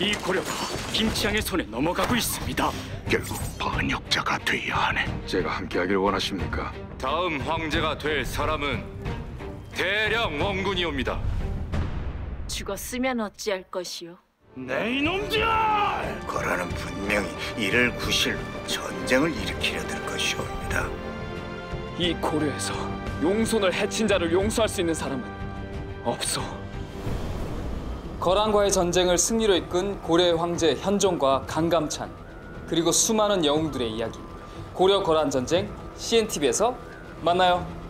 이 고려가 김치양의 손에 넘어가고 있습니다. 결국 반역자가 돼야 하네. 제가 함께하길 원하십니까? 다음 황제가 될 사람은 대량 원군이옵니다. 죽었으면 어찌할 것이요? 내 이놈들! 거라는 분명히 이를 구실로 전쟁을 일으키려 들 것이옵니다. 이 고려에서 용손을 해친 자를 용서할 수 있는 사람은 없소. 거란과의 전쟁을 승리로 이끈 고려의 황제 현종과 강감찬 그리고 수많은 영웅들의 이야기 고려 거란 전쟁 CNTV에서 만나요.